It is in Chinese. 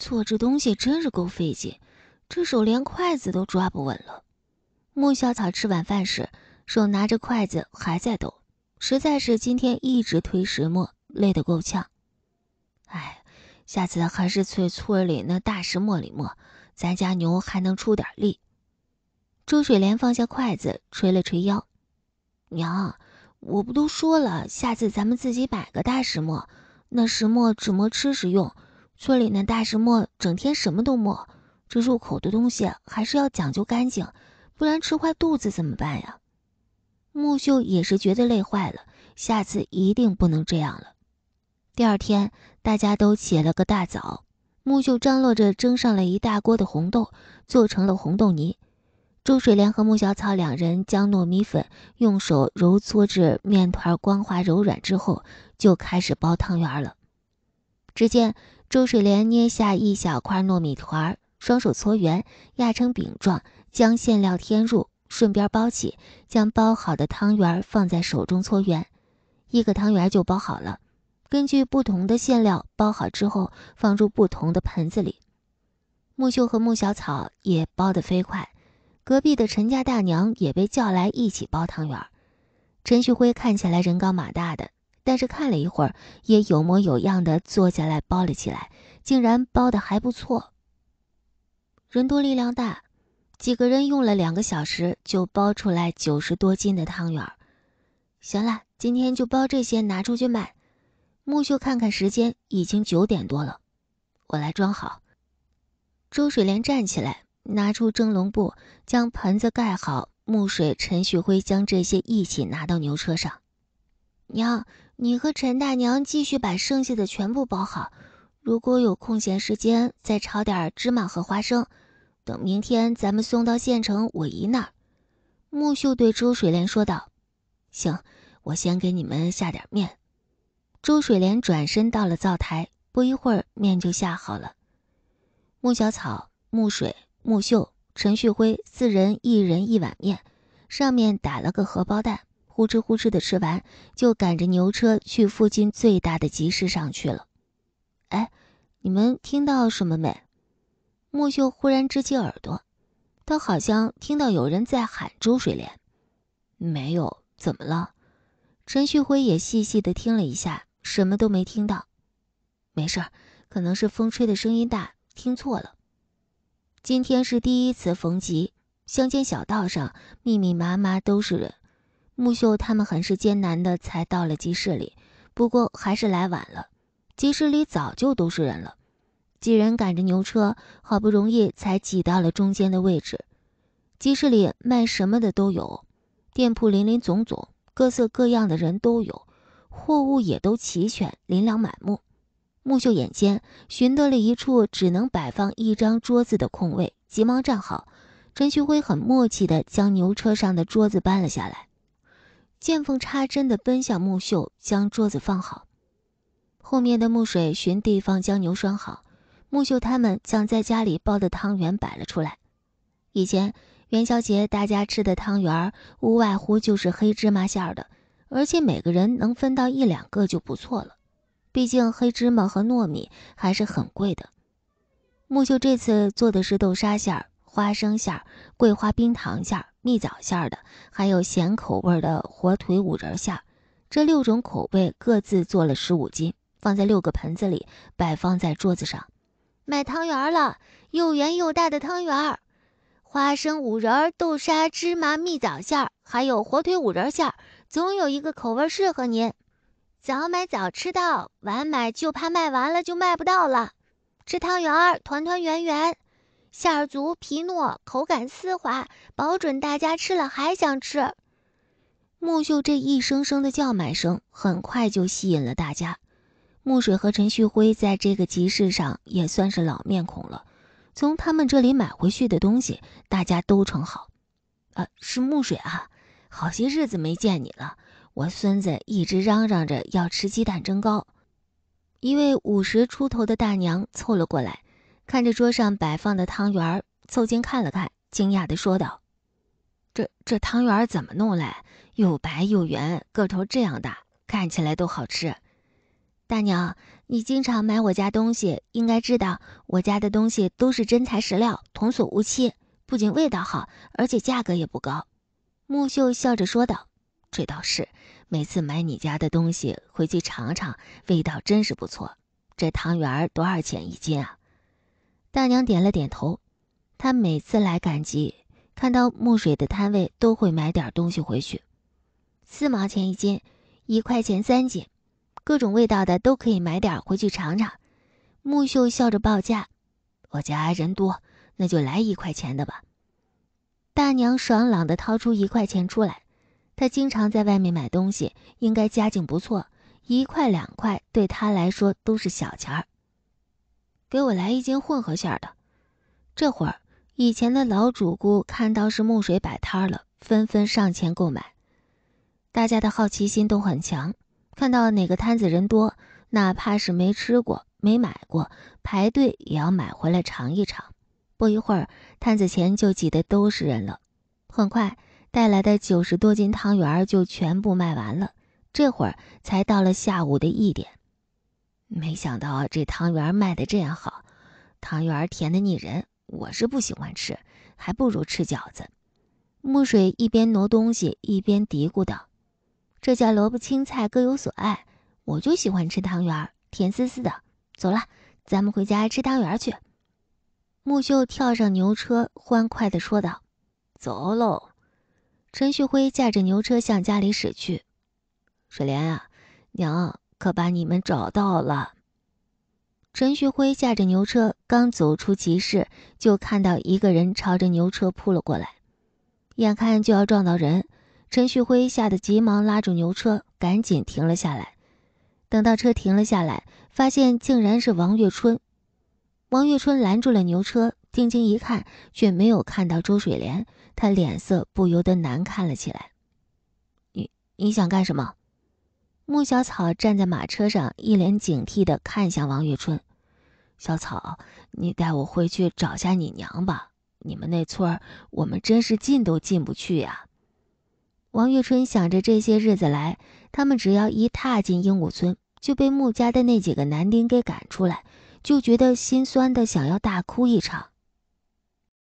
做这东西真是够费劲，这手连筷子都抓不稳了。穆小草吃晚饭时，手拿着筷子还在抖，实在是今天一直推石磨，累得够呛。哎，下次还是去村里那大石磨里磨，咱家牛还能出点力。周水莲放下筷子，捶了捶腰：“娘，我不都说了，下次咱们自己买个大石磨，那石磨只磨吃食用。村里那大石磨整天什么都磨，这入口的东西还是要讲究干净，不然吃坏肚子怎么办呀？”木秀也是觉得累坏了，下次一定不能这样了。第二天，大家都起了个大早，木秀张罗着蒸上了一大锅的红豆，做成了红豆泥。周水莲和穆小草两人将糯米粉用手揉搓至面团光滑柔软之后，就开始包汤圆了。只见周水莲捏下一小块糯米团，双手搓圆，压成饼状，将馅料添入，顺便包起，将包好的汤圆放在手中搓圆，一个汤圆就包好了。根据不同的馅料包好之后，放入不同的盆子里。木秀和穆小草也包得飞快。隔壁的陈家大娘也被叫来一起包汤圆。陈旭辉看起来人高马大的，但是看了一会儿，也有模有样的坐下来包了起来，竟然包的还不错。人多力量大，几个人用了两个小时就包出来九十多斤的汤圆儿。行了，今天就包这些拿出去卖。木秀看看时间，已经九点多了，我来装好。周水莲站起来。拿出蒸笼布，将盆子盖好。木水、陈旭辉将这些一起拿到牛车上。娘，你和陈大娘继续把剩下的全部包好。如果有空闲时间，再炒点芝麻和花生。等明天咱们送到县城我姨那儿。木秀对周水莲说道：“行，我先给你们下点面。”周水莲转身到了灶台，不一会儿面就下好了。木小草、木水。木秀、陈旭辉四人一人一碗面，上面打了个荷包蛋，呼哧呼哧的吃完，就赶着牛车去附近最大的集市上去了。哎，你们听到什么没？木秀忽然支起耳朵，他好像听到有人在喊周水莲。没有，怎么了？陈旭辉也细细的听了一下，什么都没听到。没事，可能是风吹的声音大，听错了。今天是第一次逢集，乡间小道上密密麻麻都是人。木秀他们很是艰难的才到了集市里，不过还是来晚了。集市里早就都是人了，几人赶着牛车，好不容易才挤到了中间的位置。集市里卖什么的都有，店铺林林总总，各色各样的人都有，货物也都齐全，琳琅满目。木秀眼尖，寻得了一处只能摆放一张桌子的空位，急忙站好。陈旭辉很默契地将牛车上的桌子搬了下来，见缝插针的奔向木秀，将桌子放好。后面的木水寻地方将牛拴好，木秀他们将在家里包的汤圆摆了出来。以前元宵节大家吃的汤圆，无外乎就是黑芝麻馅的，而且每个人能分到一两个就不错了。毕竟黑芝麻和糯米还是很贵的。木秀这次做的是豆沙馅儿、花生馅儿、桂花冰糖馅儿、蜜枣馅儿的，还有咸口味的火腿五仁馅儿。这六种口味各自做了十五斤，放在六个盆子里，摆放在桌子上。卖汤圆了，又圆又大的汤圆儿，花生五仁、豆沙、芝麻、蜜枣馅儿，还有火腿五仁馅儿，总有一个口味适合您。早买早吃到，晚买就怕卖完了就卖不到了。吃汤圆儿，团团圆圆，馅儿足皮糯，口感丝滑，保准大家吃了还想吃。木秀这一声声的叫卖声，很快就吸引了大家。木水和陈旭辉在这个集市上也算是老面孔了，从他们这里买回去的东西，大家都称好。啊，是木水啊，好些日子没见你了。我孙子一直嚷嚷着要吃鸡蛋蒸糕，一位五十出头的大娘凑了过来，看着桌上摆放的汤圆儿，凑近看了看，惊讶地说道：“这这汤圆儿怎么弄来？又白又圆，个头这样大，看起来都好吃。”大娘，你经常买我家东西，应该知道我家的东西都是真材实料，童叟无欺，不仅味道好，而且价格也不高。木秀笑着说道：“这倒是，每次买你家的东西回去尝尝，味道真是不错。这汤圆多少钱一斤啊？”大娘点了点头。她每次来赶集，看到木水的摊位，都会买点东西回去。四毛钱一斤，一块钱三斤。各种味道的都可以买点回去尝尝。木秀笑着报价：“我家人多，那就来一块钱的吧。”大娘爽朗的掏出一块钱出来。她经常在外面买东西，应该家境不错，一块两块对她来说都是小钱儿。给我来一斤混合馅的。这会儿，以前的老主顾看到是木水摆摊了，纷纷上前购买。大家的好奇心都很强。看到哪个摊子人多，哪怕是没吃过、没买过，排队也要买回来尝一尝。不一会儿，摊子前就挤得都是人了。很快，带来的九十多斤汤圆就全部卖完了。这会儿才到了下午的一点。没想到这汤圆卖的这样好，汤圆甜的腻人，我是不喜欢吃，还不如吃饺子。木水一边挪东西，一边嘀咕道。这叫萝卜青菜各有所爱，我就喜欢吃汤圆，甜丝丝的。走了，咱们回家吃汤圆去。木秀跳上牛车，欢快地说道：“走喽！”陈旭辉驾着牛车向家里驶去。水莲啊，娘可把你们找到了。陈旭辉驾着牛车刚走出集市，就看到一个人朝着牛车扑了过来，眼看就要撞到人。陈旭辉吓得急忙拉住牛车，赶紧停了下来。等到车停了下来，发现竟然是王月春。王月春拦住了牛车，定睛一看，却没有看到周水莲，他脸色不由得难看了起来。你你想干什么？穆小草站在马车上，一脸警惕地看向王月春。小草，你带我回去找下你娘吧。你们那村儿，我们真是进都进不去呀。王月春想着这些日子来，他们只要一踏进鹦鹉村，就被穆家的那几个男丁给赶出来，就觉得心酸的想要大哭一场。